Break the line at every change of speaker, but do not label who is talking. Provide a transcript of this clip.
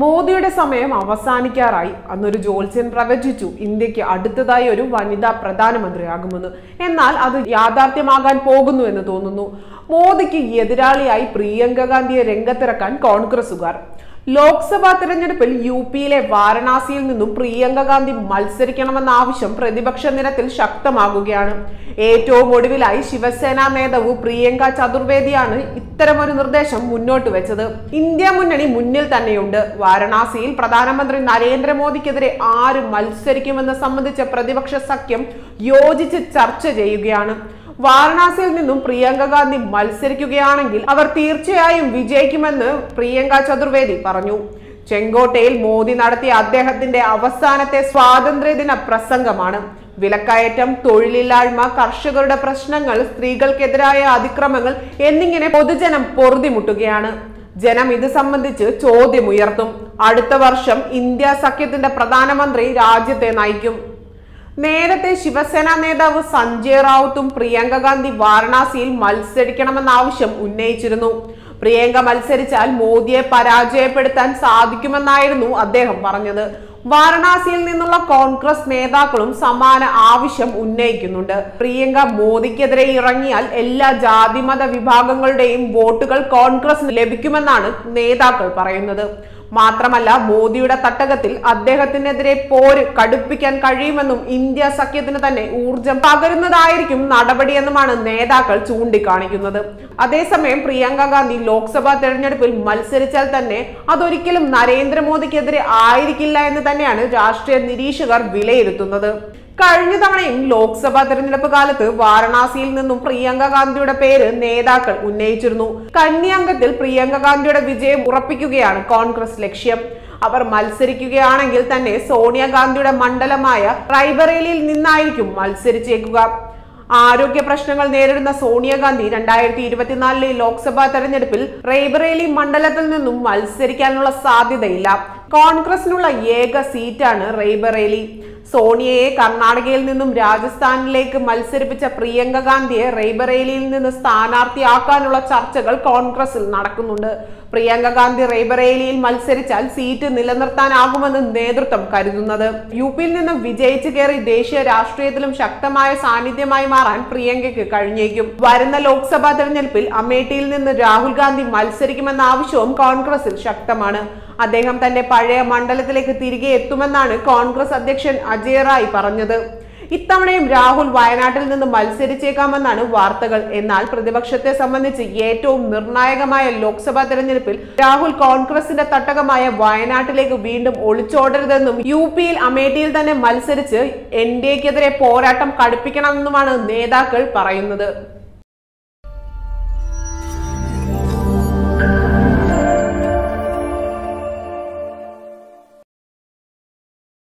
മോദിയുടെ സമയം അവസാനിക്കാറായി. അന്നൊരു ജോത്സ്യൻ പ്രവചിച്ചു ഇന്ത്യയ്ക്ക് അടുത്തതായി ഒരു വനിതാ പ്രധാനമന്ത്രിയാകുമെന്ന്. എന്നാൽ അത് യാഥാർത്ഥ്യമാകാൻ പോകുന്നു എന്ന് തോന്നുന്നു. മോദിക്ക് എതിരാളിയായി പ്രിയങ്ക ഗാന്ധിയെ രംഗത്തിറക്കാൻ കോൺഗ്രസുകാർ ലോക്സഭാ തെരഞ്ഞെടുപ്പിൽ യു പിയിലെ വാരണാസിയിൽ നിന്നും പ്രിയങ്ക ഗാന്ധി മത്സരിക്കണമെന്ന ആവശ്യം പ്രതിപക്ഷ നിരത്തിൽ ശക്തമാകുകയാണ്. ഏറ്റവും ഒടുവിലായി ശിവസേന നേതാവ് പ്രിയങ്ക ചതുർവേദിയാണ് ഇത്തരമൊരു നിർദ്ദേശം മുന്നോട്ട് വെച്ചത്. ഇന്ത്യ മുന്നണി മുന്നിൽ തന്നെയുണ്ട്. വാരണാസിയിൽ പ്രധാനമന്ത്രി നരേന്ദ്രമോദിക്കെതിരെ ആര് മത്സരിക്കുമെന്ന് സംബന്ധിച്ച പ്രതിപക്ഷ സഖ്യം യോജിച്ച് ചർച്ച ചെയ്യുകയാണ്. വാരണാസിയിൽ നിന്നും പ്രിയങ്ക ഗാന്ധി മത്സരിക്കുകയാണെങ്കിൽ അവർ തീർച്ചയായും വിജയിക്കുമെന്ന് പ്രിയങ്ക ചതുർവേദി പറഞ്ഞു. ചെങ്കോട്ടയിൽ മോദി നടത്തിയ അദ്ദേഹത്തിന്റെ അവസാനത്തെ സ്വാതന്ത്ര്യദിന പ്രസംഗമാണ്. വിലക്കയറ്റം തൊഴിലില്ലായ്മ കർഷകരുടെ പ്രശ്നങ്ങൾ സ്ത്രീകൾക്കെതിരായ അതിക്രമങ്ങൾ എന്നിങ്ങനെ പൊതുജനം പൊറുതിമുട്ടുകയാണ്. ജനം ഇത് സംബന്ധിച്ച് ചോദ്യമുയർത്തും. അടുത്ത വർഷം ഇന്ത്യ സഖ്യത്തിന്റെ പ്രധാനമന്ത്രി രാജ്യത്തെ നയിക്കും. നേരത്തെ ശിവസേന നേതാവ് സഞ്ജയ് റാവുത്തും പ്രിയങ്ക ഗാന്ധി വാരണാസിയിൽ മത്സരിക്കണമെന്ന ആവശ്യം ഉന്നയിച്ചിരുന്നു. പ്രിയങ്ക മത്സരിച്ചാൽ മോദിയെ പരാജയപ്പെടുത്താൻ സാധിക്കുമെന്നായിരുന്നു അദ്ദേഹം പറഞ്ഞത്. വാരണാസിയിൽ നിന്നുള്ള കോൺഗ്രസ് നേതാക്കളും സമാന ആവശ്യം ഉന്നയിക്കുന്നുണ്ട്. പ്രിയങ്ക മോദിക്കെതിരെ ഇറങ്ങിയാൽ എല്ലാ ജാതിമത വിഭാഗങ്ങളുടെയും വോട്ടുകൾ കോൺഗ്രസ് ലഭിക്കുമെന്നാണ് നേതാക്കൾ പറയുന്നത്. മാത്രമല്ല മോദിയുടെ തട്ടകത്തിൽ അദ്ദേഹത്തിനെതിരെ പോര് കടുപ്പിക്കാൻ കഴിയുമെന്നും ഇന്ത്യ സഖ്യത്തിന് തന്നെ ഊർജം പകരുന്നതായിരിക്കും നടപടിയെന്നുമാണ് നേതാക്കൾ ചൂണ്ടിക്കാണിക്കുന്നത്. അതേസമയം പ്രിയങ്ക ഗാന്ധി ലോക്സഭാ തെരഞ്ഞെടുപ്പിൽ മത്സരിച്ചാൽ തന്നെ അതൊരിക്കലും നരേന്ദ്രമോദിക്കെതിരെ ആയിരിക്കില്ല എന്ന് തന്നെയാണ് രാഷ്ട്രീയ നിരീക്ഷകർ വിലയിരുത്തുന്നത്. കഴിഞ്ഞ തവണയും ലോക്സഭാ തെരഞ്ഞെടുപ്പ് കാലത്ത് വാരണാസിയിൽ നിന്നും പ്രിയങ്ക ഗാന്ധിയുടെ പേര് നേതാക്കൾ ഉന്നയിച്ചിരുന്നു. കന്യാംഗത്തിൽ പ്രിയങ്ക ഗാന്ധിയുടെ വിജയം ഉറപ്പിക്കുകയാണ് കോൺഗ്രസ് ലക്ഷ്യം. അവർ മത്സരിക്കുകയാണെങ്കിൽ തന്നെ സോണിയാഗാന്ധിയുടെ മണ്ഡലമായ റൈബറേലിയിൽ നിന്നായിരിക്കും മത്സരിച്ചേക്കുക. ആരോഗ്യ പ്രശ്നങ്ങൾ നേരിടുന്ന സോണിയാഗാന്ധി രണ്ടായിരത്തി ഇരുപത്തിനാലിലെ ലോക്സഭാ തെരഞ്ഞെടുപ്പിൽ റൈബറേലി മണ്ഡലത്തിൽ നിന്നും മത്സരിക്കാനുള്ള സാധ്യതയില്ല. കോൺഗ്രസിനുള്ള ഏക സീറ്റാണ് റേബറേലി. സോണിയയെ കർണാടകയിൽ നിന്നും രാജസ്ഥാനിലേക്ക് മത്സരിപ്പിച്ച പ്രിയങ്ക ഗാന്ധിയെ റെയ്ബറേലിയിൽ നിന്ന് സ്ഥാനാർത്ഥിയാക്കാനുള്ള ചർച്ചകൾ കോൺഗ്രസിൽ നടക്കുന്നുണ്ട്. പ്രിയങ്ക ഗാന്ധി റെയ്ബറേലിയിൽ മത്സരിച്ചാൽ സീറ്റ് നിലനിർത്താനാകുമെന്ന് നേതൃത്വം കരുതുന്നത്. യു പിയിൽ നിന്ന് വിജയിച്ചു കയറി ദേശീയ രാഷ്ട്രീയത്തിലും ശക്തമായ സാന്നിധ്യമായി മാറാൻ പ്രിയങ്കയ്ക്ക് കഴിഞ്ഞേക്കും. വരുന്ന ലോക്സഭാ തെരഞ്ഞെടുപ്പിൽ അമേഠിയിൽ നിന്ന് രാഹുൽ ഗാന്ധി മത്സരിക്കുമെന്ന ആവശ്യവും കോൺഗ്രസിൽ ശക്തമാണ്. അദ്ദേഹം തന്റെ പഴയ മണ്ഡലത്തിലേക്ക് തിരികെ എത്തുമെന്നാണ് കോൺഗ്രസ് അധ്യക്ഷൻ അജയ് റായ് പറഞ്ഞത്. ഇത്തവണയും രാഹുൽ വയനാട്ടിൽ നിന്ന് മത്സരിച്ചേക്കാമെന്നാണ് വാർത്തകൾ. എന്നാൽ പ്രതിപക്ഷത്തെ സംബന്ധിച്ച് ഏറ്റവും നിർണായകമായ ലോക്സഭാ തെരഞ്ഞെടുപ്പിൽ രാഹുൽ കോൺഗ്രസിന്റെ തട്ടകമായ വയനാട്ടിലേക്ക് വീണ്ടും ഒളിച്ചോടരുതെന്നും യു പിയിൽ അമേഠിയിൽ തന്നെ മത്സരിച്ച് എൻ ഡി എക്കെതിരെ പോരാട്ടം കടുപ്പിക്കണമെന്നുമാണ് നേതാക്കൾ പറയുന്നത്.